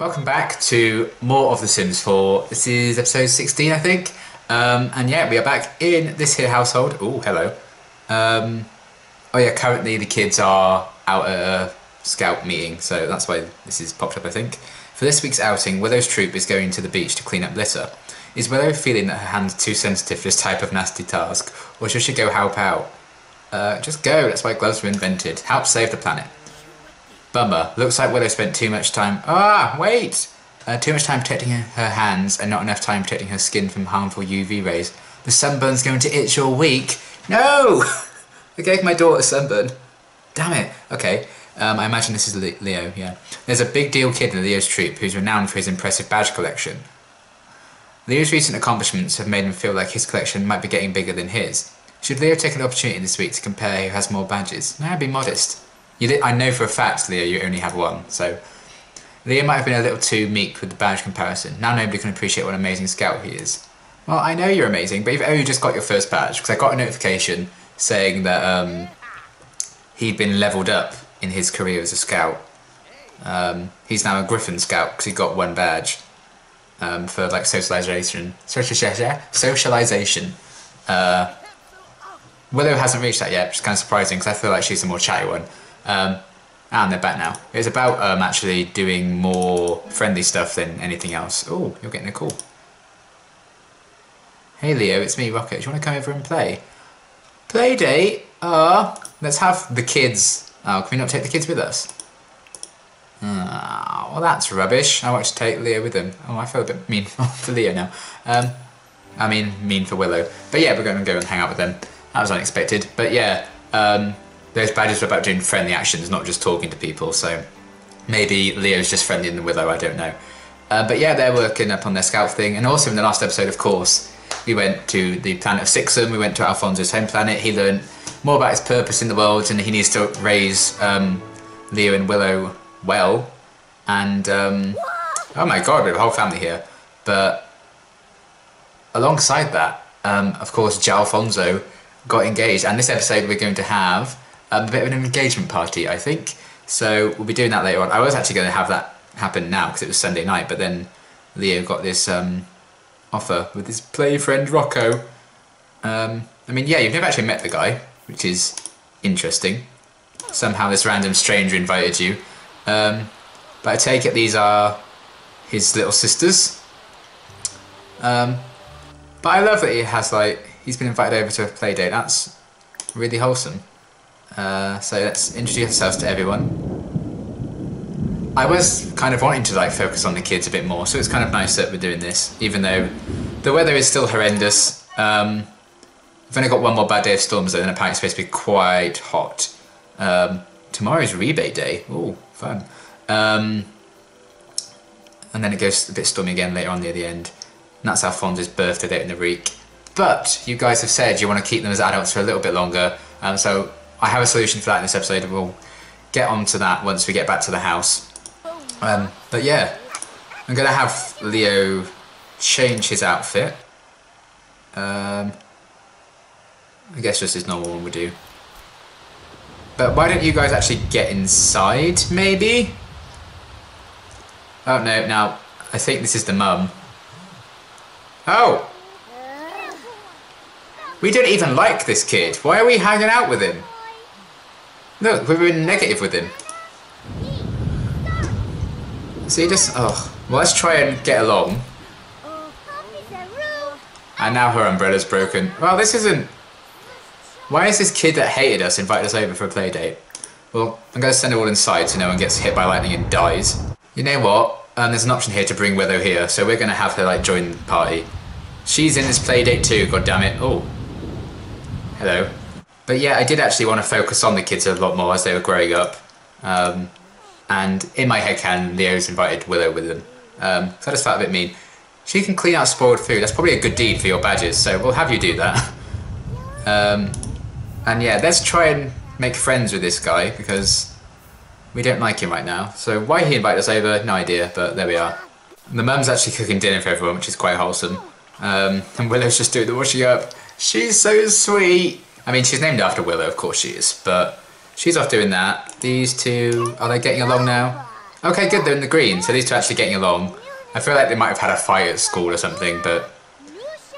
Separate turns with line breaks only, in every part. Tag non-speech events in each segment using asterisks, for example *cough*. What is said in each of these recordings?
Welcome back to more of The Sims 4. This is episode 16, I think. Um, and yeah, we are back in this here household. Oh, hello. Um, oh yeah, currently the kids are out at a scout meeting, so that's why this is popped up, I think. For this week's outing, Willow's troop is going to the beach to clean up litter. Is Willow feeling that her hand's too sensitive for this type of nasty task, or should she go help out? Uh, just go, that's why gloves were invented. Help save the planet. Bummer. Looks like Willow spent too much time. Ah, wait! Uh, too much time protecting her, hands and not enough time protecting her skin from harmful UV rays. The sunburn's going to itch all week. No! *laughs* I gave my daughter sunburn. Damn it. Okay. Um, I imagine this is Leo, yeah. There's a big deal kid in Leo's troop who's renowned for his impressive badge collection. Leo's recent accomplishments have made him feel like his collection might be getting bigger than his. Should Leo take an opportunity this week to compare who has more badges? No, be modest. Did, I know for a fact, Leo, you only have one, so Leo might have been a little too meek with the badge comparison. Now nobody can appreciate what an amazing scout he is. Well, I know you're amazing, but you've only just got your first badge, because I got a notification saying that um, he'd been leveled up in his career as a scout. Um, he's now a Griffin scout because he got one badge um, for like socialization. Socialization. Uh, Willow hasn't reached that yet, which is kind of surprising because I feel like she's the more chatty one. Um, and they're back now. It's about um, actually doing more friendly stuff than anything else. Oh, you're getting a call. Hey Leo, it's me, Rocco. Do you want to come over and play? Play date? Ah, uh, let's have the kids. Oh, can we not take the kids with us? Oh, well that's rubbish. I want to take Leo with them. Oh, I feel a bit mean *laughs* for Leo now. Um, I mean, mean for Willow. But yeah, we're going to go and hang out with them. That was unexpected. But yeah, um, those badges are about doing friendly actions, not just talking to people. So maybe Leo's just friendly than Willow, I don't know. Uh, but yeah, they're working up on their scout thing. And also in the last episode, of course, we went to the planet of Sixam, we went to Alfonso's home planet. He learned more about his purpose in the world and he needs to raise um, Leo and Willow well. And um, oh my god, we have a whole family here. But alongside that, um, of course, Jalfonso got engaged. And this episode, we're going to have a bit of an engagement party, I think. So we'll be doing that later on. I was actually going to have that happen now because it was Sunday night, but then Leo got this um, offer with his play friend Rocco. Um, I mean, yeah, you've never actually met the guy, which is interesting. Somehow this random stranger invited you. Um, but I take it these are his little sisters. Um, but I love that he has like he's been invited over to a play date. That's really wholesome. Uh, so let's introduce ourselves to everyone. I was kind of wanting to like focus on the kids a bit more, so it's kind of nice that we're doing this, even though the weather is still horrendous. Um, we've only got one more bad day of storms, though, and apparently it's supposed to be quite hot. Um, tomorrow's rebate day. Oh, fun. Um, and then it goes a bit stormy again later on near the end. And that's Alfonso's birthday date in the week. But you guys have said you want to keep them as adults for a little bit longer, um, so I have a solution for that in this episode, and we'll get onto that once we get back to the house. Um, but yeah, I'm going to have Leo change his outfit. Um, I guess just his normal one would do. But why don't you guys actually get inside, maybe? Oh no, now, I think this is the mum. Oh! We don't even like this kid. Why are we hanging out with him? Look, we've been negative with him. See, just... Oh. Well, let's try and get along. And now her umbrella's broken. Well, this isn't... Why is this kid that hated us invited us over for a play date? Well, I'm going to send her all inside so no one gets hit by lightning and dies. You know what? Um, there's an option here to bring Willow here, so we're going to have her like join the party. She's in this play date too, god damn it. Oh, Hello. But yeah, I did actually want to focus on the kids a lot more as they were growing up. Um, and in my head can Leo's invited Willow with them. Um, so I just felt a bit mean. She can clean out spoiled food. That's probably a good deed for your badges, so we'll have you do that. *laughs* Um, and yeah, let's try and make friends with this guy because we don't like him right now. So why he invited us over, no idea, but there we are. The mum's actually cooking dinner for everyone, which is quite wholesome. Um, and Willow's just doing the washing up. She's so sweet. I mean, she's named after Willow, of course she is, but she's off doing that. These two, are they getting along now? Okay, good, they're in the green, so these two are actually getting along. I feel like they might have had a fight at school or something, but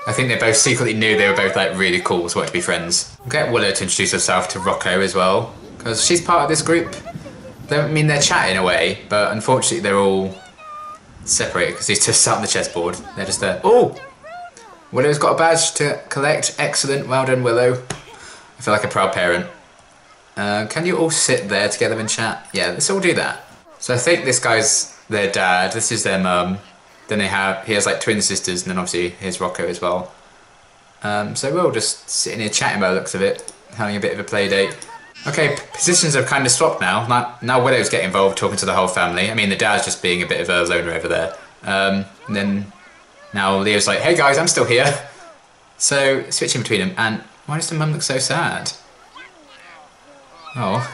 I think they both secretly knew they were both like really cool, so wanted to be friends. We'll get Willow to introduce herself to Rocco as well, because she's part of this group. I mean, they're chatting away, but unfortunately they're all separated because these two sat on the chessboard. They're just there. Oh! Willow's got a badge to collect. Excellent. Well done, Willow. I feel like a proud parent. Uh, can you all sit there together and chat? Yeah, let's all do that. So I think this guy's their dad. This is their mum. Then they have he has like twin sisters, and then obviously here's Rocco as well. Um, so we're all just sitting here chatting by the looks of it, having a bit of a play date. Okay, positions have kind of swapped now. Now, now Willow's getting involved, talking to the whole family. I mean, the dad's just being a bit of a loner over there. Um, and then now Leo's like, hey guys, I'm still here. So switching between them, and why does the mum look so sad? Oh.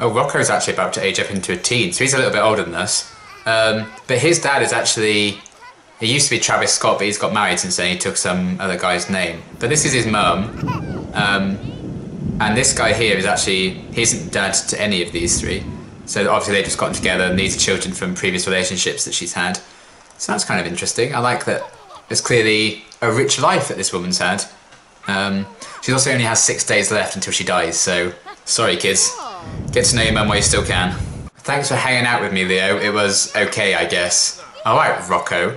Oh, Rocco's actually about to age up into a teen, so he's a little bit older than us. Um, but his dad is actually, he used to be Travis Scott, but he's got married since then. He took some other guy's name. But this is his mum. Um, and this guy here is actually, he isn't dad to any of these three. So obviously they've just gotten together and these are children from previous relationships that she's had. So that's kind of interesting. I like that there's clearly a rich life that this woman's had. Um, she also only has six days left until she dies, so sorry kids. Get to know your mum while you still can. Thanks for hanging out with me, Leo. It was okay, I guess. Alright, Rocco.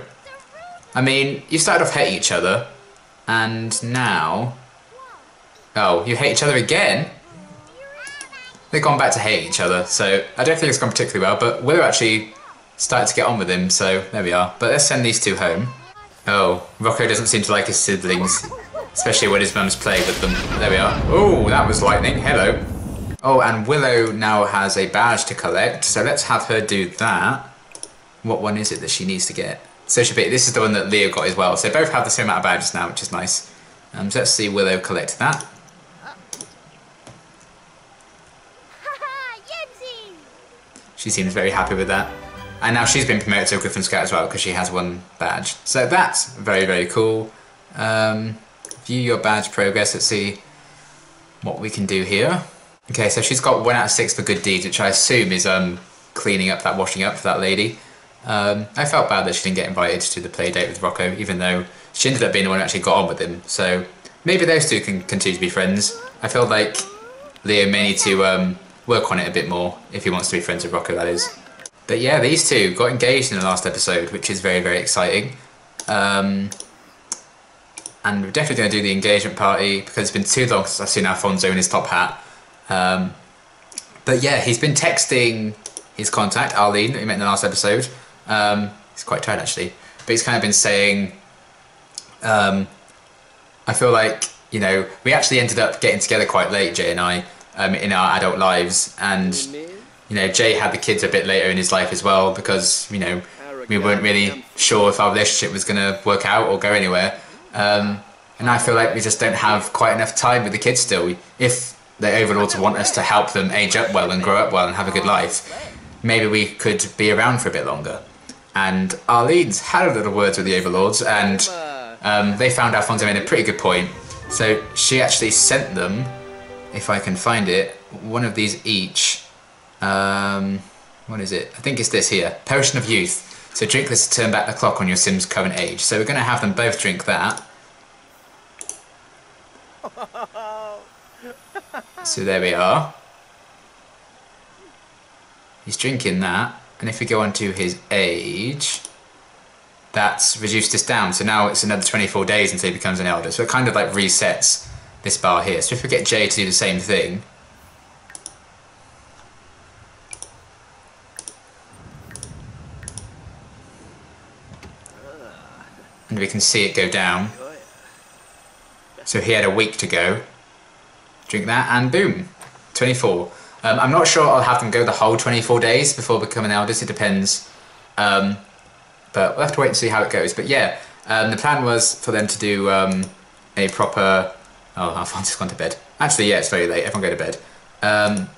I mean, you started off hating each other, and now... Oh, you hate each other again? They've gone back to hate each other, so I don't think it's gone particularly well, but Willow actually started to get on with him, so there we are. But let's send these two home. Oh, Rocco doesn't seem to like his siblings, especially when his mum's playing with them. There we are. Oh, that was lightning. Hello. Oh, and Willow now has a badge to collect, so let's have her do that. What one is it that she needs to get? Social Bit, this is the one that Leo got as well, so both have the same amount of badges now, which is nice. Um, so let's see Willow collect that. *laughs* She seems very happy with that. And now she's been promoted to a Griffin Scout as well because she has one badge. So that's very, very cool. Um, view your badge progress. Let's see what we can do here. Okay, so she's got one out of six for good deeds, which I assume is um, cleaning up that washing up for that lady. Um, I felt bad that she didn't get invited to the play date with Rocco, even though she ended up being the one who actually got on with him. So maybe those two can continue to be friends. I feel like Leo may need to um, work on it a bit more if he wants to be friends with Rocco, that is. But yeah, these two got engaged in the last episode, which is very, very exciting. Um, and we're definitely going to do the engagement party because it's been too long since I've seen Alfonso in his top hat. Um, but yeah, he's been texting his contact, Arlene, that we met in the last episode. Um, he's quite tired actually. But he's kind of been saying, um, I feel like, you know, we actually ended up getting together quite late, Jay and I, um, in our adult lives. And, you know, Jay had the kids a bit later in his life as well because, you know, we weren't really sure if our relationship was going to work out or go anywhere. Um, and I feel like we just don't have quite enough time with the kids still. We, If the overlords want us to help them age up well and grow up well and have a good life, maybe we could be around for a bit longer. And Arlene's had a little words with the overlords, and um, they found Alfonso made a pretty good point. So she actually sent them, if I can find it, one of these each. Um, what is it? I think it's this here, Potion of Youth. So drink this to turn back the clock on your Sim's current age. So we're going to have them both drink that. So there we are. He's drinking that, and if we go on to his age, that's reduced this down. So now it's another 24 days until he becomes an elder. So it kind of like resets this bar here. So if we get Jay to do the same thing, and we can see it go down. So he had a week to go. Drink that and boom, 24. Um, I'm not sure I'll have them go the whole 24 days before becoming elders, it depends. Um, but we'll have to wait and see how it goes. But yeah, um, the plan was for them to do um, a proper... Oh, Alfonso's *laughs* gone to bed. Actually, yeah, it's very late, everyone go to bed. Um,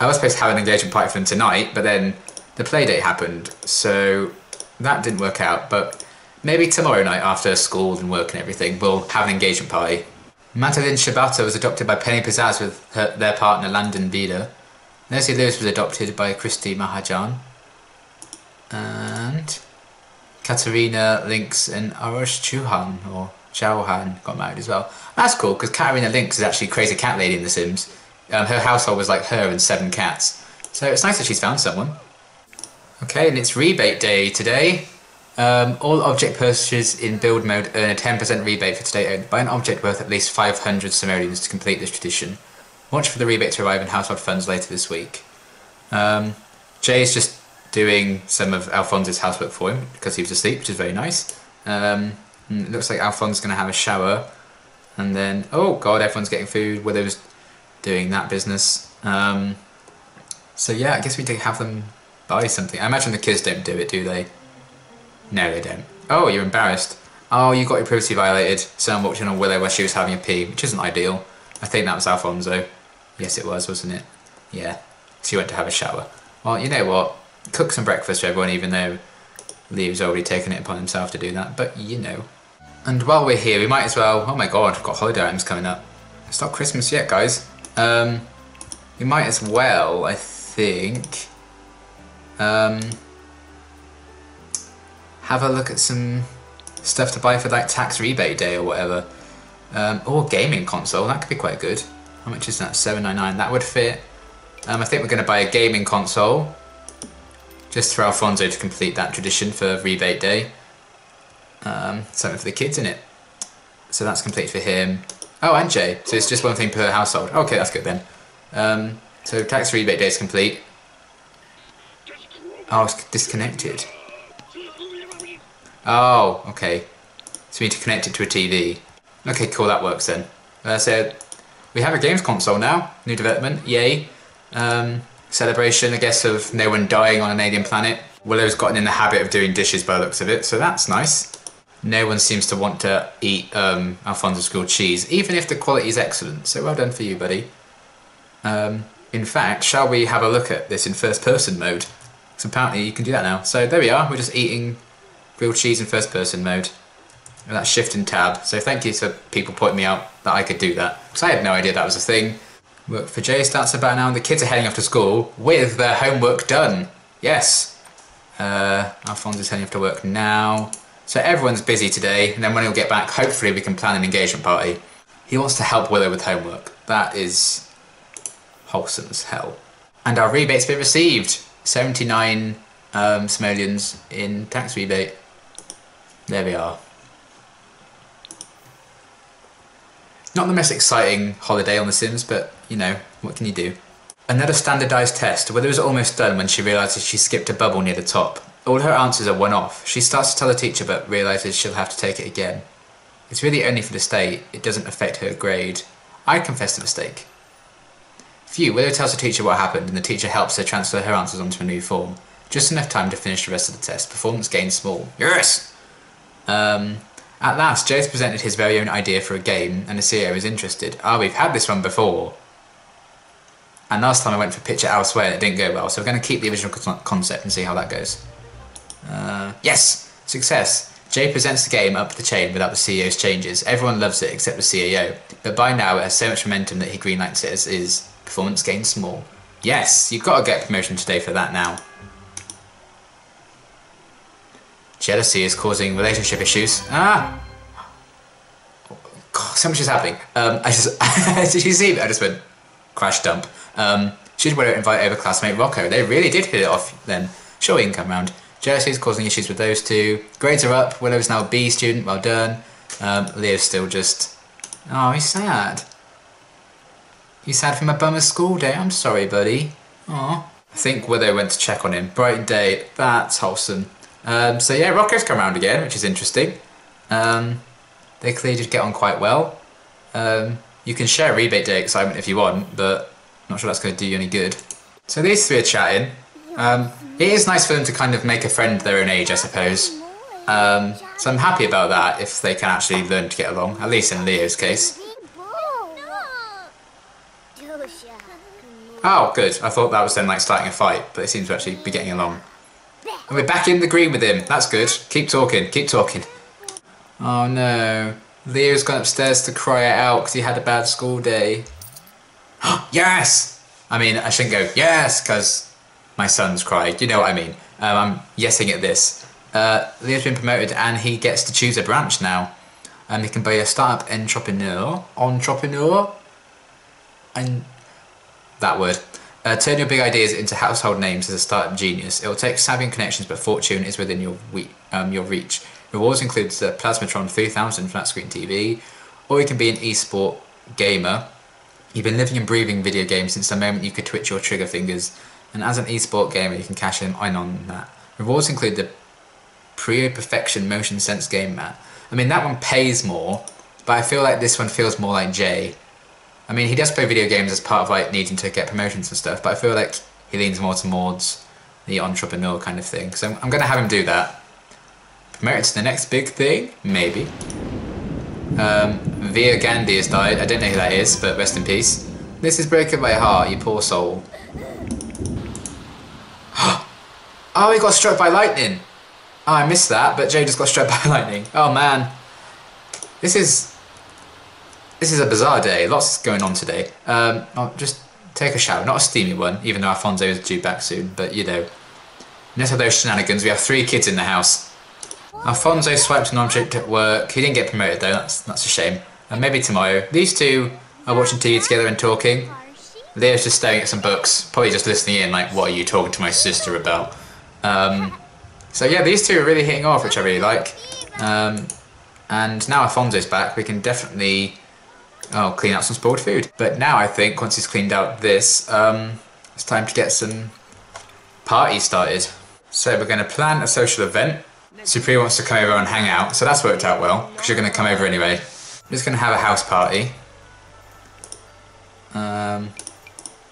I was supposed to have an engagement party for them tonight, but then the play date happened, so that didn't work out. But maybe tomorrow night after school and work and everything, we'll have an engagement party. Madeline Shibata was adopted by Penny Pizzazz with her, their partner Landon Vida. Nancy Lewis was adopted by Christy Mahajan. And Katarina, Lynx, and Arush Chuhan or Chauhan got married as well. That's cool because Katarina Lynx is actually crazy cat lady in The Sims. Um, her household was like her and seven cats. So it's nice that she's found someone. Okay, and it's rebate day today. Um, all object purchases in build mode earn a 10% rebate for today owned by an object worth at least 500 simoleons to complete this tradition. Watch for the rebate to arrive in household funds later this week. Um, Jay is just doing some of Alfonso's housework for him because he was asleep, which is very nice. Um, it looks like Alfonso's going to have a shower. And then, oh god, everyone's getting food. Willow's doing that business. Um, so yeah, I guess we do have them buy something. I imagine the kids don't do it, do they? No, they don't. Oh, you're embarrassed. Oh, you got your privacy violated. Someone in on Willow while she was having a pee, which isn't ideal. I think that was Alfonso. Yes, it was, wasn't it? Yeah. She went to have a shower. Well, you know what? Cook some breakfast for everyone, even though Leo's already taken it upon himself to do that. But, you know. And while we're here, we might as well... Oh my god, we've got holiday items coming up. It's not Christmas yet, guys. Um, we might as well, I think... Um, have a look at some stuff to buy for like tax rebate day or whatever. Um, or gaming console, that could be quite good. How much is that? 799. That would fit. Um, I think we're going to buy a gaming console. Just for Alfonso to complete that tradition for rebate day. Um, something for the kids in it. So that's complete for him. Oh, and Jay. So it's just one thing per household. Okay, that's good then. Um, so tax rebate day is complete. Oh, it's disconnected. Oh, okay. So we need to connect it to a TV. Okay, cool, that works then. Uh, so we have a games console now, new development, yay. Um, celebration, I guess, of no one dying on an alien planet. Willow's gotten in the habit of doing dishes by the looks of it, so that's nice. No one seems to want to eat um, Alfonso's grilled cheese, even if the quality is excellent, so well done for you, buddy. Um, in fact, shall we have a look at this in first person mode? So apparently you can do that now. So there we are, we're just eating grilled cheese in first person mode. And that's shift and tab. So thank you to people pointing me out that I could do that. Because I had no idea that was a thing. Work for Jay starts about now and the kids are heading off to school with their homework done. Yes. Uh, Alfonso is heading off to work now. So everyone's busy today and then when he'll get back, hopefully we can plan an engagement party. He wants to help Willow with homework. That is wholesome as hell. And our rebate's been received. 79 um, simoleons in tax rebate. There we are. Not the most exciting holiday on The Sims, but you know, what can you do? Another standardised test. Willow was almost done when she realises she skipped a bubble near the top. All her answers are one off. She starts to tell the teacher but realises she'll have to take it again. It's really only for the state, it doesn't affect her grade. I confess the mistake. Phew, Willow tells the teacher what happened and the teacher helps her transfer her answers onto a new form. Just enough time to finish the rest of the test. Performance gain small. Yes! Um, at last, Joe's presented his very own idea for a game, and the CEO is interested. Ah, oh, we've had this one before. And last time I went for it elsewhere it didn't go well, so we're going to keep the original concept and see how that goes. Uh, yes! Success! Jay presents the game up the chain without the CEO's changes. Everyone loves it except the CEO, but by now it has so much momentum that he greenlights it as is. Performance gain small. Yes, you've got to get promotion today for that now. Jealousy is causing relationship issues. Ah! God, so much is happening. Um, I just, *laughs* did you see? I just went crash dump. Um, should to invite over classmate Rocco? They really did hit it off then. Sure, he can come round. Jealousy is causing issues with those two. Grades are up. Willow's now a B student. Well done. Um, Leo's still just... Oh, he's sad. He's sad from a bummer school day. I'm sorry, buddy. Aw. I think Willow went to check on him. Bright day. That's wholesome. Um, so yeah, Rocco's come around again, which is interesting. Um, they clearly did get on quite well. Um, you can share rebate day excitement if you want, but not sure that's going to do you any good. So these three are chatting. Um, it is nice for them to kind of make a friend their own age, I suppose. Um, so I'm happy about that if they can actually learn to get along, at least in Leo's case. Oh, good. I thought that was then like starting a fight, but they seem to actually be getting along. And we're back in the green with him. That's good. Keep talking. Keep talking. Oh no. Leo's gone upstairs to cry it out because he had a bad school day. *gasps* yes! I mean, I shouldn't go yes because my son's cried. You know what I mean. Um, I'm yesing at this. Uh, Leo's been promoted and he gets to choose a branch now. Um, he can be a startup entrepreneur. Entrepreneur? And that word. Uh, turn your big ideas into household names as a startup genius. It will take savvy connections, but fortune is within your we- um, your reach. Rewards include the Plasmatron 3000 flat screen TV, or you can be an esport gamer. You've been living and breathing video games since the moment you could twitch your trigger fingers, and as an esport gamer, you can cash in on that. Rewards include the Prio Perfection Motion Sense Game Mat. I mean, that one pays more, but I feel like this one feels more like Jay. I mean, he does play video games as part of like needing to get promotions and stuff, but I feel like he leans more towards the entrepreneur kind of thing. So I'm, I'm going to have him do that. Promoted to the next big thing? Maybe. Um, Via Gandhi has died. I don't know who that is, but rest in peace. This is breaking my heart, you poor soul. *gasps* oh, he got struck by lightning. Oh, I missed that, but Jay just got struck by *laughs* lightning. Oh man. This is... This is a bizarre day. Lots going on today. Um, I'll just take a shower. Not a steamy one, even though Alfonso is due back soon, but you know. Enough of those shenanigans. We have three kids in the house. Alfonso swiped an object at work. He didn't get promoted though, that's, that's a shame. And maybe tomorrow. These two are watching TV together and talking. Leo's just staring at some books, probably just listening in like, what are you talking to my sister about? Um, so yeah, these two are really hitting off, which I really like. Um, and now Alfonso's back, we can definitely oh, clean out some spoiled food. But now I think, once he's cleaned out this, um, it's time to get some party started. So we're going to plan a social event. Supriya wants to come over and hang out, so that's worked out well, because you're going to come over anyway. I'm just going to have a house party. Um,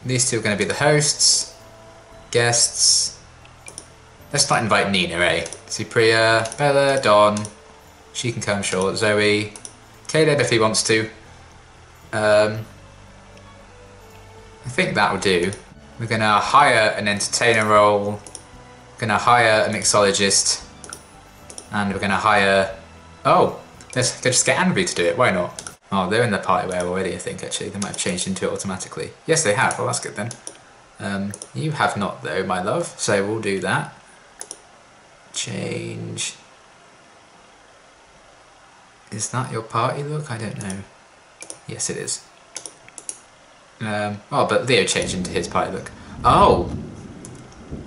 these two are going to be the hosts, guests. Let's not invite Nina, eh? Supriya, Bella, Don. She can come, sure. Zoe, Caleb if he wants to. Um, I think that will do. We're going to hire an entertainer role. We're going to hire a mixologist. And we're going to hire... Oh, let's just get Anne to do it. Why not? Oh, they're in the party wear already, I think, actually. They might have changed into it automatically. Yes, they have. Well, that's good then. Um, you have not, though, my love. So we'll do that. Change. Is that your party look? I don't know. Yes, it is. Um, oh, but Leo changed into his party look. Oh!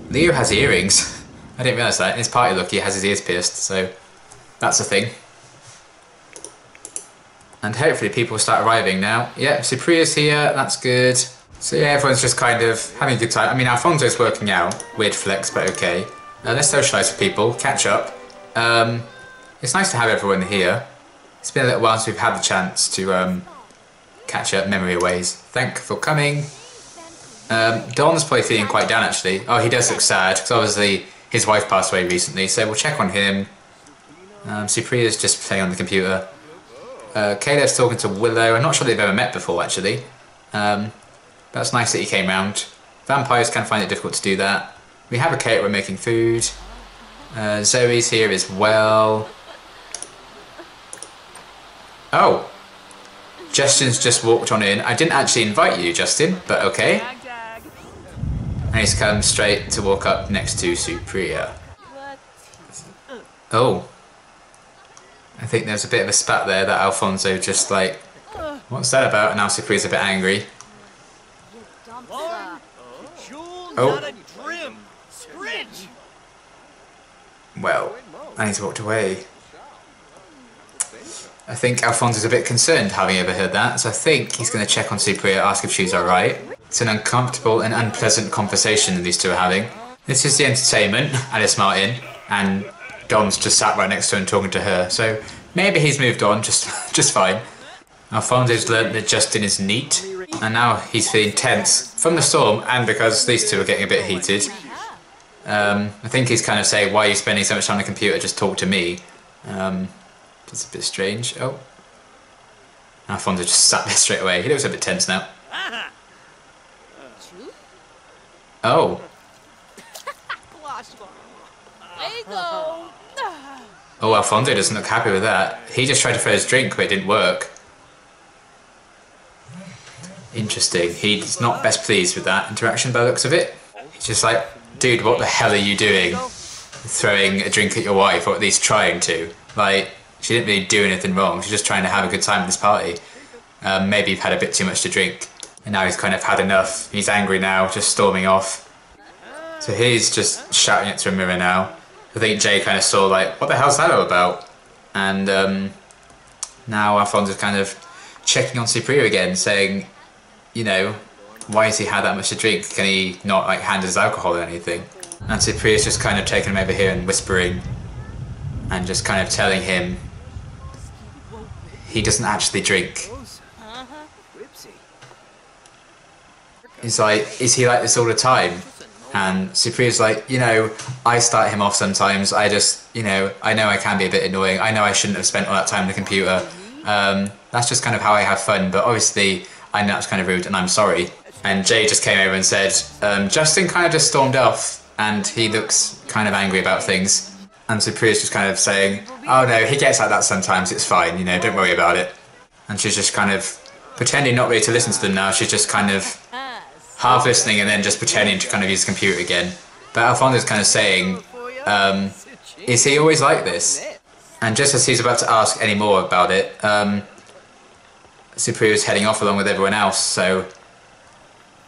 Leo has earrings. *laughs* I didn't realise that. In his party look, he has his ears pierced, so that's a thing. And hopefully people start arriving now. Yeah, Supriya's here, that's good. So yeah, everyone's just kind of having a good time. I mean, Alfonso's working out. Weird flex, but okay. Uh, let's socialise with people, catch up. Um, it's nice to have everyone here. It's been a little while since we've had the chance to um, catch up memory ways. Thank for coming. Um, Don's probably feeling quite down actually. Oh, he does look sad because obviously his wife passed away recently, so we'll check on him. Um, Supriya's just playing on the computer. Uh, Caleb's talking to Willow. I'm not sure they've ever met before actually. Um, that's nice that he came round. Vampires can find it difficult to do that. We have a caterer making food. Uh, Zoe's here as well. Oh, Justin's just walked on in. I didn't actually invite you, Justin, but okay. And he's come straight to walk up next to Supriya. Oh. I think there's a bit of a spat there that Alfonso just like, what's that about? And now Supriya's a bit angry. Oh. Well, and he's walked away. I think Alfonso is a bit concerned having ever heard that, so I think he's going to check on Supriya, ask if she's alright. It's an uncomfortable and unpleasant conversation these two are having. This is the entertainment, Alice Martin, and Don's just sat right next to and talking to her, so maybe he's moved on just, *laughs* just fine. Alfonso's learnt that Justin is neat, and now he's feeling tense from the storm and because these two are getting a bit heated. Um, I think he's kind of saying, why are you spending so much time on the computer, just talk to me. Um, it's a bit strange. Oh. Alfonso just sat there straight away. He looks a bit tense now. Oh. Oh, Alfonso doesn't look happy with that. He just tried to throw his drink, but it didn't work. Interesting. He's not best pleased with that interaction by the looks of it. He's just like, dude, what the hell are you doing? Throwing a drink at your wife, or at least trying to. Like, she didn't really do anything wrong. She's just trying to have a good time at this party. Um, maybe had a bit too much to drink, and now he's kind of had enough. He's angry now, just storming off. So he's just shouting it to a mirror now. I think Jay kind of saw like, what the hell's that all about? And um, now Alfonso is kind of checking on Supriya again, saying, you know, why has he had that much to drink? Can he not like hand his alcohol or anything? And Supriya's just kind of taking him over here and whispering and just kind of telling him he doesn't actually drink. He's like, is he like this all the time? And Supriya's like, you know, I start him off sometimes. I just, you know, I know I can be a bit annoying. I know I shouldn't have spent all that time on the computer. Um, that's just kind of how I have fun. But obviously, I know that's kind of rude, and I'm sorry. And Jay just came over and said, um, Justin kind of just stormed off, and he looks kind of angry about things. And Supriya's just kind of saying, oh no, he gets like that sometimes. It's fine, you know, don't worry about it. And she's just kind of pretending not really to listen to them now. She's just kind of half listening and then just pretending to kind of use the computer again. But Alfonso's kind of saying, um, is he always like this? And just as he's about to ask any more about it, um, is heading off along with everyone else, so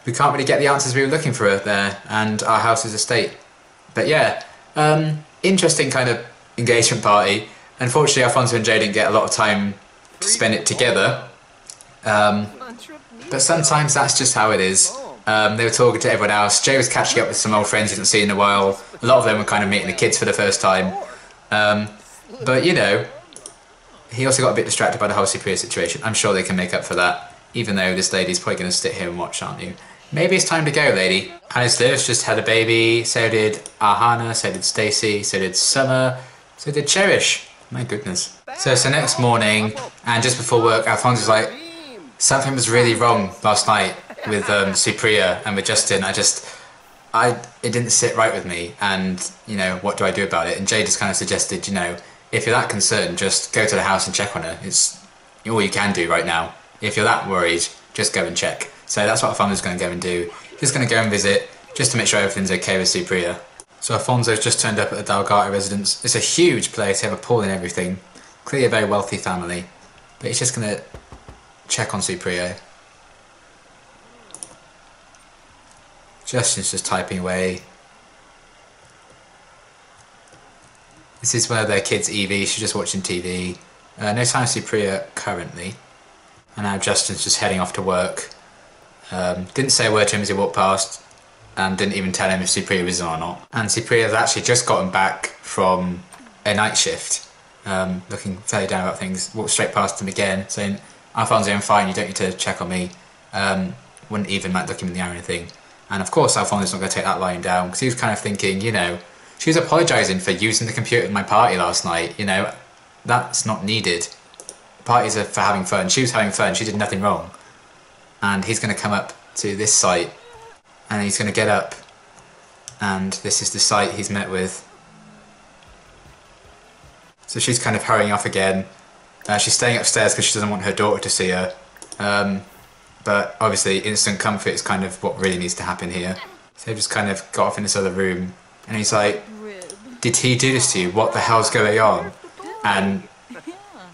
we can't really get the answers we were looking for there, and our house is a state. But yeah, um, interesting kind of engagement party. Unfortunately, Alfonso and Jay didn't get a lot of time to spend it together. Um, but sometimes that's just how it is. Um, they were talking to everyone else. Jay was catching up with some old friends he hadn't seen in a while. A lot of them were kind of meeting the kids for the first time. Um, but, you know, he also got a bit distracted by the whole Supriya situation. I'm sure they can make up for that, even though this lady's probably going to sit here and watch, aren't you? Maybe it's time to go, lady. Alice Lives just had a baby, so did Ahana, so did Stacy, so did Summer, so did Cherish. My goodness. So it's the next morning, and just before work, Alfonso like, something was really wrong last night with um, Supriya and with Justin. I just, I it didn't sit right with me, and you know what do I do about it? And Jay just kind of suggested, you know, if you're that concerned, just go to the house and check on her. It's all you can do right now. If you're that worried, just go and check. So that's what Alfonso's going to go and do. He's going to go and visit just to make sure everything's okay with Supriya. So Alfonso's just turned up at the Delgado residence. It's a huge place, they have a pool and everything. Clearly a very wealthy family. But he's just going to check on Supriya. Justin's just typing away. This is one of their kids' Evie, she's just watching TV. Uh, no time to see currently. And now Justin's just heading off to work. Um, didn't say a word to him as he walked past, and didn't even tell him if Supriya was on or not. And Supriya has actually just gotten back from a night shift, um, looking fairly down about things. Walked straight past him again, saying, Alfonso, I'm fine, you don't need to check on me. Um, wouldn't even like look him in the eye or anything. And of course, Alfonso's not going to take that line down because he was kind of thinking, you know, she was apologising for using the computer at my party last night. You know, that's not needed. Parties are for having fun. She was having fun. She did nothing wrong. And he's going to come up to this site and he's going to get up and this is the site he's met with. So she's kind of hurrying off again. Uh, she's staying upstairs because she doesn't want her daughter to see her. Um, but obviously instant comfort is kind of what really needs to happen here. So they've just kind of got off in this other room and he's like, did he do this to you? What the hell's going on? And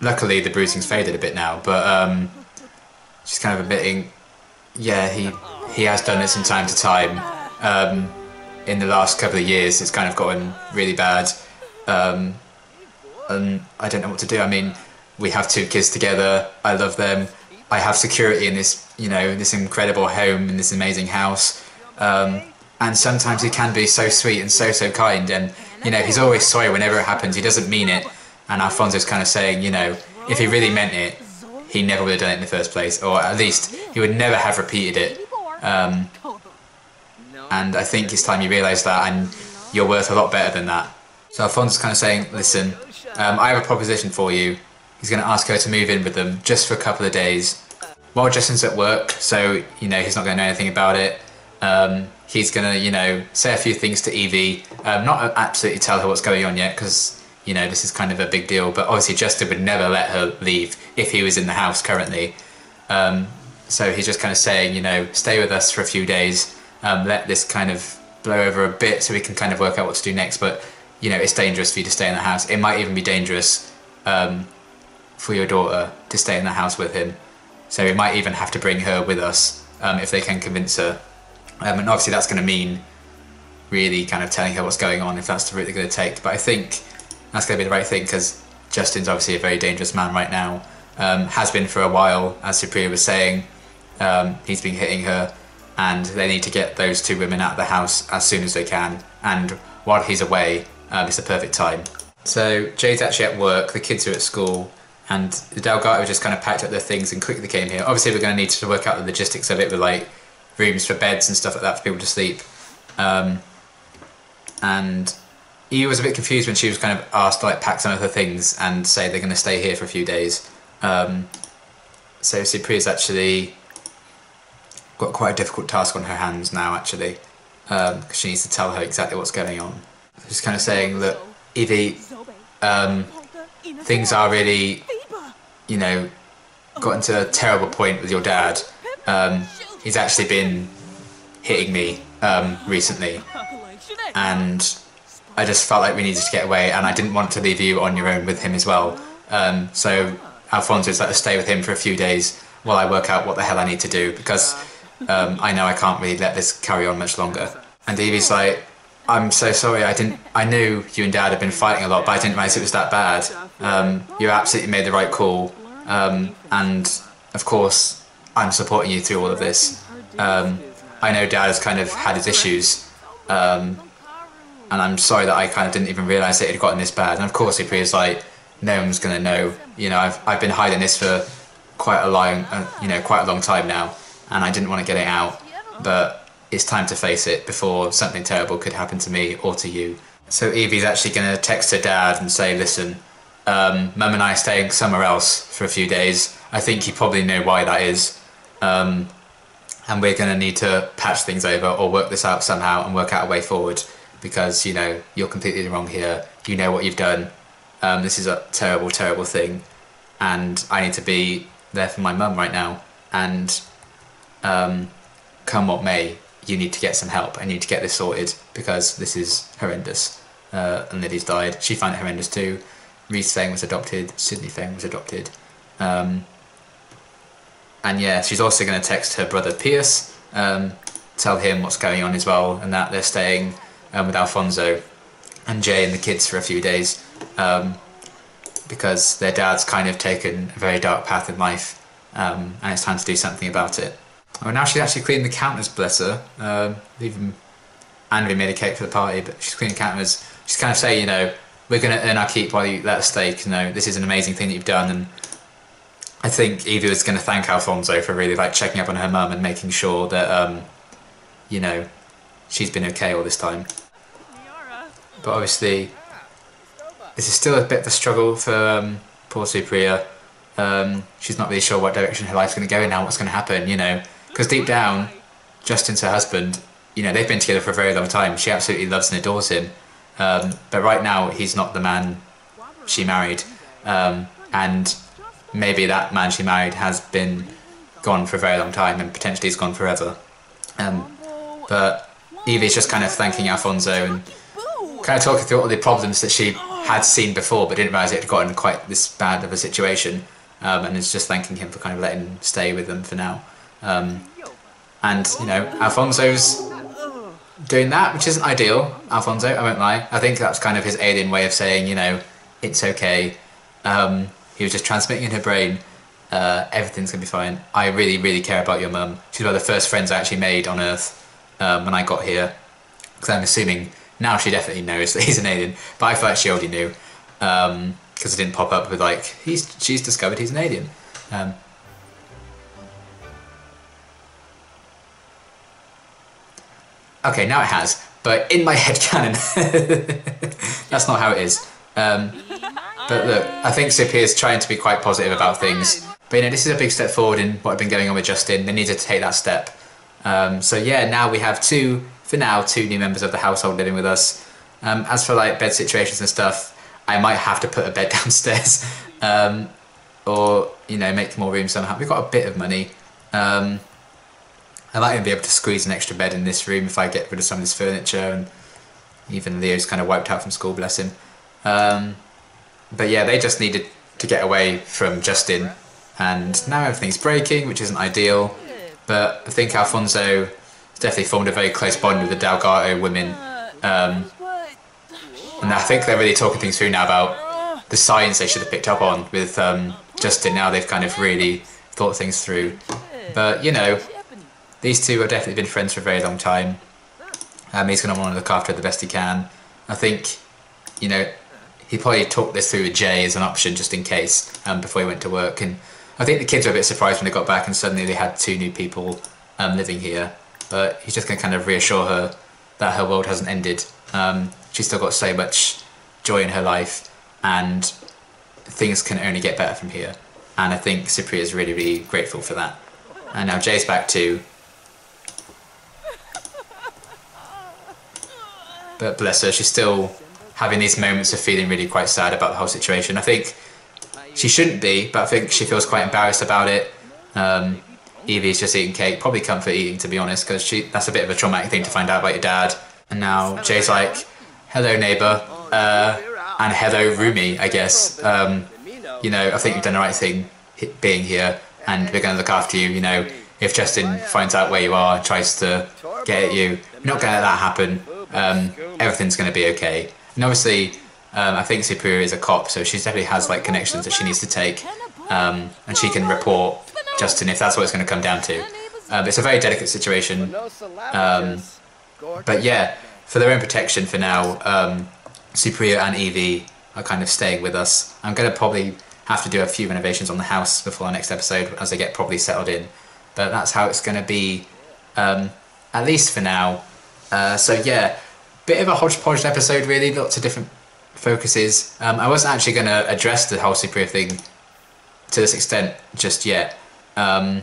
luckily the bruising's faded a bit now, but um, she's kind of admitting, yeah, he he has done this from time to time. Um, in the last couple of years, it's kind of gotten really bad, um, and I don't know what to do. I mean, we have two kids together. I love them. I have security in this, you know, this incredible home in this amazing house. Um, and sometimes he can be so sweet and so so kind and you know he's always sorry whenever it happens he doesn't mean it and Alfonso's kind of saying you know if he really meant it he never would have done it in the first place or at least he would never have repeated it. Um, and I think it's time you realise that and you're worth a lot better than that. So Alfonso's kind of saying listen um, I have a proposition for you. He's going to ask her to move in with them just for a couple of days. While Justin's at work so you know he's not going to know anything about it um, he's going to, you know, say a few things to Evie, um, not absolutely tell her what's going on yet because, you know, this is kind of a big deal, but obviously Justin would never let her leave if he was in the house currently. Um, so he's just kind of saying, you know, stay with us for a few days, um, let this kind of blow over a bit so we can kind of work out what to do next. But you know, it's dangerous for you to stay in the house. It might even be dangerous um, for your daughter to stay in the house with him. So we might even have to bring her with us um, if they can convince her. Um, and obviously, that's going to mean really kind of telling her what's going on if that's the route they're going to take. But I think that's going to be the right thing because Justin's obviously a very dangerous man right now. Um, has been for a while, as Supriya was saying. Um, he's been hitting her, and they need to get those two women out of the house as soon as they can. And while he's away, um, it's the perfect time. So Jay's actually at work, the kids are at school, and Delgado just kind of packed up their things and quickly came here. Obviously, we're going to need to work out the logistics of it with like rooms for beds and stuff like that for people to sleep. Um, and he was a bit confused when she was kind of asked to like pack some of her things and say they're going to stay here for a few days. Um, so Supriya's actually got quite a difficult task on her hands now, actually, because um, she needs to tell her exactly what's going on. She's kind of saying, look, Evie, um, things are really, you know, gotten to a terrible point with your dad. Um, he's actually been hitting me um, recently, and I just felt like we needed to get away, and I didn't want to leave you on your own with him as well. Um, so Alfonso's let us stay with him for a few days while I work out what the hell I need to do because um, I know I can't really let this carry on much longer. And Evie's like, I'm so sorry. I didn't. I knew you and Dad had been fighting a lot, but I didn't realize it was that bad. Um, you absolutely made the right call, um, and of course, I'm supporting you through all of this. Um, I know Dad has kind of had his issues, um, and I'm sorry that I kind of didn't even realize it had gotten this bad. And of course, he was like, no one's gonna know. You know, I've I've been hiding this for quite a long, uh, you know, quite a long time now, and I didn't want to get it out, but it's time to face it before something terrible could happen to me or to you. So Evie's actually going to text her dad and say, listen, um, Mum and I are staying somewhere else for a few days. I think you probably know why that is. Um, and we're going to need to patch things over or work this out somehow and work out a way forward because, you know, you're completely wrong here. You know what you've done. Um, this is a terrible, terrible thing. And I need to be there for my mum right now. And um, come what may, you need to get some help. I need to get this sorted because this is horrendous. Uh, and Lily's died. She found it horrendous too. Reese Fang was adopted. Sydney Fang was adopted. Um, and yeah, she's also going to text her brother Pierce, um, tell him what's going on as well, and that they're staying um, with Alfonso and Jay and the kids for a few days um, because their dad's kind of taken a very dark path in life, um, and it's time to do something about it. Oh, now she's actually cleaning the counters, bless her. Um, even Andrew made a cake for the party, but she's cleaning counters. She's kind of saying, you know, we're going to earn our keep while you let us stay. You know, this is an amazing thing that you've done. And I think Evie was going to thank Alfonso for really like checking up on her mum and making sure that, um, you know, she's been okay all this time. But obviously, this is still a bit of a struggle for um, poor Supriya. Um, she's not really sure what direction her life's going to go in now, what's going to happen, you know. Because deep down, Justin's her husband. You know, they've been together for a very long time. She absolutely loves and adores him. Um, but right now, he's not the man she married. Um, and maybe that man she married has been gone for a very long time and potentially is gone forever. Um, but Evie's just kind of thanking Alfonso and kind of talking through all the problems that she had seen before but didn't realise it had gotten quite this bad of a situation. Um, and is just thanking him for kind of letting him stay with them for now. Um, and, you know, Alfonso's doing that, which isn't ideal, Alfonso, I won't lie. I think that's kind of his alien way of saying, you know, it's okay. Um, he was just transmitting in her brain, uh, everything's going to be fine. I really, really care about your mum. She's one of the first friends I actually made on Earth um, when I got here. Because I'm assuming now she definitely knows that *laughs* he's an alien, but I thought she already knew. Because um, it didn't pop up with like, he's, she's discovered he's an alien. Um, Okay, now it has, but in my *laughs* head canon, *laughs* that's not how it is. Um, but look, I think Zippy is trying to be quite positive about things. But you know, this is a big step forward in what I've been going on with Justin. They needed to take that step. Um, so yeah, now we have two, for now, two new members of the household living with us. Um, as for like bed situations and stuff, I might have to put a bed *laughs* downstairs, um, or you know, make more room somehow. We've got a bit of money. Um, I might even be able to squeeze an extra bed in this room if I get rid of some of this furniture. And even Leo's kind of wiped out from school, bless him. Um, but yeah, they just needed to get away from Justin, and now everything's breaking, which isn't ideal. But I think Alfonso definitely formed a very close bond with the Delgado women. Um, and I think they're really talking things through now about the signs they should have picked up on with um, Justin. Now they've kind of really thought things through. But you know, these two have definitely been friends for a very long time. Um, he's going to want to look after her the best he can. I think, you know, he probably talked this through with Jay as an option just in case um, before he went to work. And I think the kids were a bit surprised when they got back and suddenly they had two new people um, living here. But he's just going to kind of reassure her that her world hasn't ended. Um, she's still got so much joy in her life and things can only get better from here. And I think Supriya is really, really grateful for that. And now Jay's back too. But bless her, she's still having these moments of feeling really quite sad about the whole situation. I think she shouldn't be, but I think she feels quite embarrassed about it. Um, Evie's just eating cake, probably comfort eating to be honest, because she that's a bit of a traumatic thing to find out about your dad. And now Jay's like, hello neighbour, uh, and hello Rumi, I guess. Um, you know, I think you've done the right thing being here, and we're going to look after you. You know, if Justin finds out where you are and tries to get at you, you're not going to let that happen. Um, everything's going to be okay. And obviously, um, I think Supriya is a cop, so she definitely has like connections that she needs to take, um, and she can report Justin if that's what it's going to come down to. Um, it's a very delicate situation, um, but yeah, for their own protection for now, um, Supriya and Evie are kind of staying with us. I'm going to probably have to do a few renovations on the house before our next episode as they get properly settled in, but that's how it's going to be, at least for now. Uh, so yeah, bit of a hodgepodge episode really, lots of different focuses. Um, I wasn't actually going to address the whole Supriya thing to this extent just yet, um,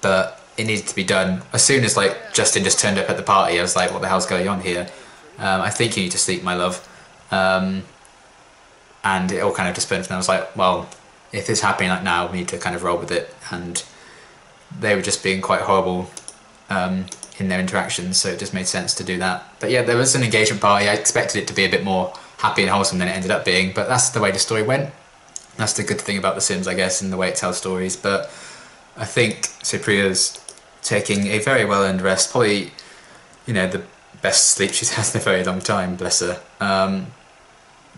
but it needed to be done. As soon as like Justin just turned up at the party, I was like, what the hell's going on here? Um, I think you need to sleep, my love. Um, and it all kind of just spun and I was like, well, if it's happening like now, we need to kind of roll with it. And they were just being quite horrible um, in their interactions, so it just made sense to do that. But yeah, there was an engagement party. I expected it to be a bit more happy and wholesome than it ended up being, but that's the way the story went. That's the good thing about The Sims, I guess, and the way it tells stories. But I think Supriya's taking a very well earned rest, probably, you know, the best sleep she's *laughs* had in a very long time, bless her. Um,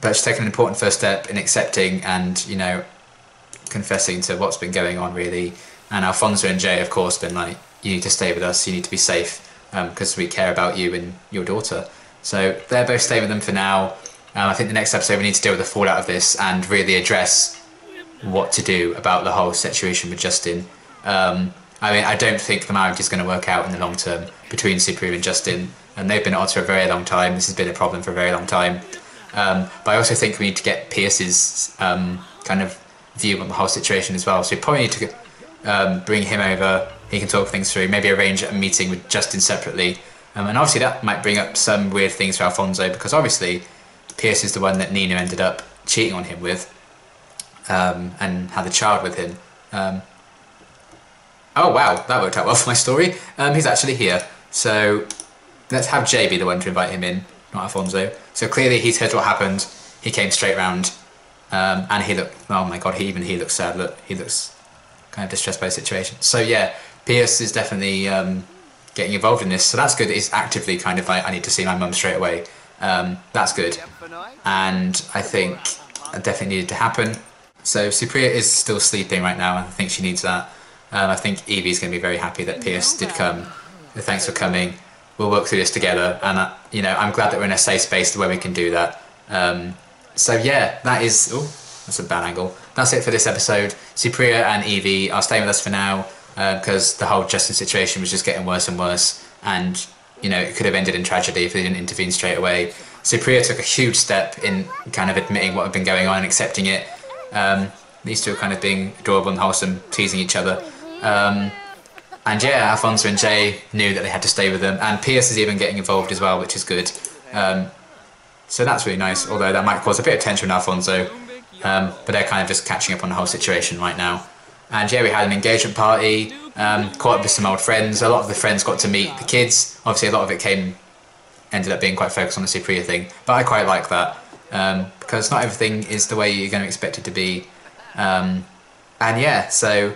but she's taken an important first step in accepting and, you know, confessing to what's been going on, really. And Alfonso and Jay, of course, been like, you need to stay with us, you need to be safe because um, we care about you and your daughter. So they're both staying with them for now. I think the next episode we need to deal with the fallout of this and really address what to do about the whole situation with Justin. Um, I mean, I don't think the marriage is going to work out in the long term between Supriya and Justin, and they've been at odds for a very long time. This has been a problem for a very long time. Um, but I also think we need to get Pierce's um, kind of view on the whole situation as well. So we probably need to um, bring him over, he can talk things through, maybe arrange a meeting with Justin separately. Um, and obviously that might bring up some weird things for Alfonso because obviously Pierce is the one that Nina ended up cheating on him with um, and had a child with him. Um, oh wow, that worked out well *laughs* for my story. Um, he's actually here. So let's have Jay be the one to invite him in, not Alfonso. So clearly he's heard what happened. He came straight round um, and he looked, oh my god, he even he looks sad. Look, he looks kind of distressed by the situation. So yeah, Pierce is definitely um, getting involved in this. So that's good. He's actively kind of like, I need to see my mum straight away. Um, that's good. And I think that definitely needed to happen. So Supriya is still sleeping right now. I think she needs that. Um, I think Evie's going to be very happy that Pierce did come. Thanks for coming. We'll work through this together. And, uh, you know, I'm glad that we're in a safe space where we can do that. Um, so yeah, that is... Oh, that's a bad angle. That's it for this episode. Supriya and Evie are staying with us for now because uh, the whole Justin situation was just getting worse and worse. And, you know, it could have ended in tragedy if they didn't intervene straight away. Supriya took a huge step in kind of admitting what had been going on and accepting it. Um, these two are kind of being adorable and wholesome, teasing each other. Um, and yeah, Alfonso and Jay knew that they had to stay with them, and Pierce is even getting involved as well, which is good. Um, so that's really nice, although that might cause a bit of tension with Alfonso. Um, but they're kind of just catching up on the whole situation right now. And yeah, we had an engagement party, um, caught up with some old friends. A lot of the friends got to meet the kids. Obviously, a lot of it came, ended up being quite focused on the Supriya thing. But I quite like that um, because not everything is the way you're going to expect it to be. Um, and yeah, so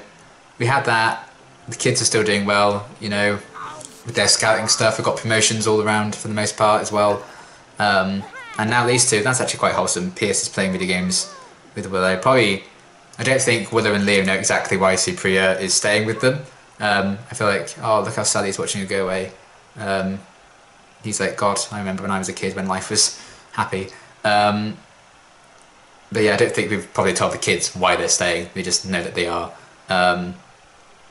we had that. The kids are still doing well, you know, with their scouting stuff. We've got promotions all around for the most part as well. Um, and now these two, that's actually quite wholesome. Pierce is playing video games with Willow. Probably I don't think Willow and Leo know exactly why Supriya is staying with them. Um, I feel like, oh, look how sad he's watching her go away. Um, he's like, God, I remember when I was a kid when life was happy. Um, but yeah, I don't think we've probably told the kids why they're staying. We just know that they are. Um,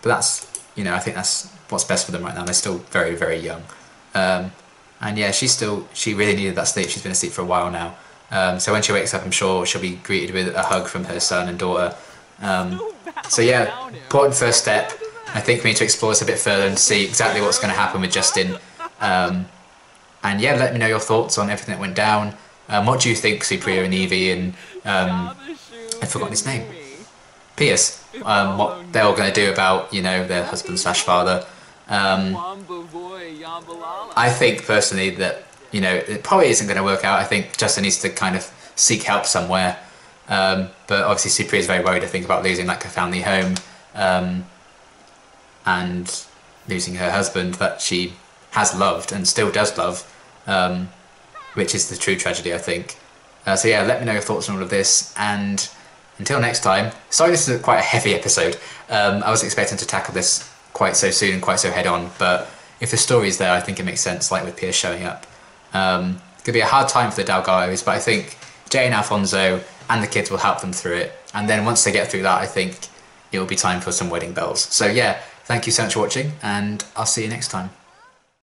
but that's, you know, I think that's what's best for them right now. They're still very, very young. Um, and yeah, she's still, she really needed that sleep. She's been asleep for a while now. Um, so when she wakes up, I'm sure she'll be greeted with a hug from her son and daughter. Um, so yeah, important first step. I think we need to explore this a bit further and see exactly what's going to happen with Justin. Um, and yeah, let me know your thoughts on everything that went down. Um, what do you think, Supriya and Evie and um, I've forgotten his name, Pierce? Um, what they're all going to do about you know their husband slash father? I think personally that you know, it probably isn't going to work out. I think Justin needs to kind of seek help somewhere. Um, but obviously, Supriya is very worried, I think, about losing like a family home um, and losing her husband that she has loved and still does love, um, which is the true tragedy, I think. Uh, so yeah, let me know your thoughts on all of this, and until next time. Sorry, this is quite a heavy episode. Um, I was expecting to tackle this quite so soon and quite so head on, but if the story's there, I think it makes sense, like with Pierce showing up. Um, it's going to be a hard time for the Delgados, but I think Jay and Alfonso and the kids will help them through it. And then once they get through that, I think it will be time for some wedding bells. So yeah, thank you so much for watching, and I'll see you next time.